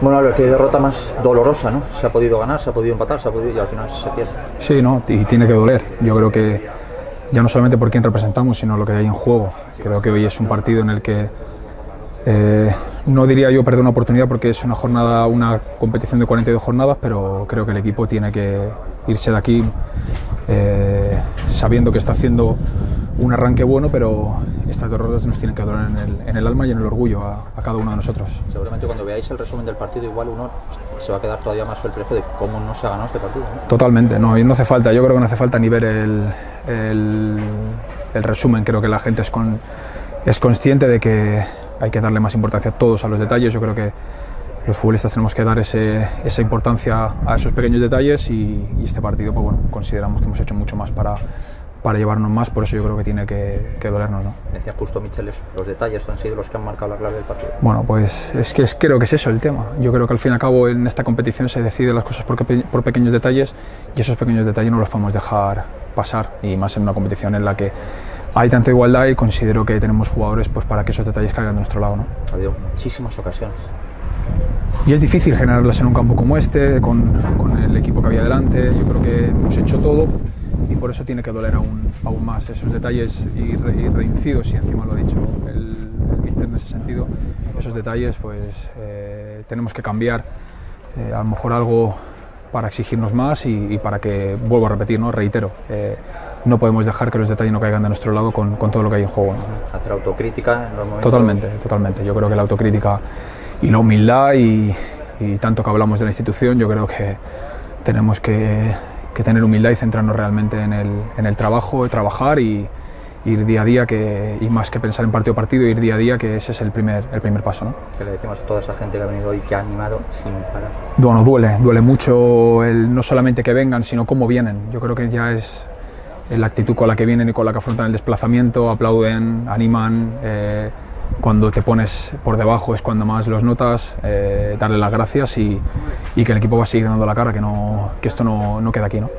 Bueno, a ver, qué derrota más dolorosa, ¿no? Se ha podido ganar, se ha podido empatar, se ha podido y al final se pierde. Sí, ¿no? y tiene que doler. Yo creo que ya no solamente por quién representamos, sino lo que hay en juego. Creo que hoy es un partido en el que eh, no diría yo perder una oportunidad porque es una jornada, una competición de 42 jornadas, pero creo que el equipo tiene que irse de aquí eh, sabiendo que está haciendo un arranque bueno, pero estas derrotas nos tienen que doler en el, en el alma y en el orgullo a, a, cada uno de nosotros. Seguramente cuando veáis el resumen del partido, igual uno se va a quedar todavía más perplejo de cómo no se ha ganado este partido. ¿no? Totalmente, no, y no hace falta, yo creo que no hace falta ni ver el, el, el resumen, creo que la gente es, con, es consciente de que hay que darle más importancia a todos a los detalles, yo creo que los futbolistas tenemos que dar ese, esa importancia a esos pequeños detalles y, y este partido, pues bueno, consideramos que hemos hecho mucho más para para llevarnos más, por eso yo creo que tiene que, que dolernos. ¿no? Decía justo Michel los detalles han sido los que han marcado la clave del partido. Bueno, pues es que es, creo que es eso el tema. Yo creo que al fin y al cabo en esta competición se deciden las cosas por, por pequeños detalles y esos pequeños detalles no los podemos dejar pasar y más en una competición en la que hay tanta igualdad y considero que tenemos jugadores pues, para que esos detalles caigan de nuestro lado. ¿no? Ha habido muchísimas ocasiones. Y es difícil generarlas en un campo como este, con, con el equipo que había delante. Yo creo que hemos hecho todo y por eso tiene que doler aún, aún más esos detalles y, re, y reincidos, y encima lo ha dicho el, el mister en ese sentido, esos detalles pues eh, tenemos que cambiar eh, a lo mejor algo para exigirnos más y, y, para que, vuelvo a repetir, ¿no? reitero, eh, no podemos dejar que los detalles no caigan de nuestro lado con, con todo lo que hay en juego. ¿no? Hacer autocrítica en los momentos... Totalmente, totalmente. Yo creo que la autocrítica y la humildad y, y tanto que hablamos de la institución, yo creo que tenemos que que tener humildad y centrarnos realmente en el, en el trabajo, trabajar y ir día a día que, y más que pensar en partido a partido, ir día a día, que ese es el primer, el primer paso. ¿no? ¿Qué le decimos a toda esa gente que ha venido hoy, que ha animado sin parar? Bueno, duele, duele mucho el, no solamente que vengan, sino cómo vienen. Yo creo que ya es la actitud con la que vienen y con la que afrontan el desplazamiento, aplauden, animan. Eh, cuando te pones por debajo es cuando más los notas, eh, darle las gracias y, y, que el equipo va a seguir dando la cara, que, no, que esto no, no queda aquí. ¿no?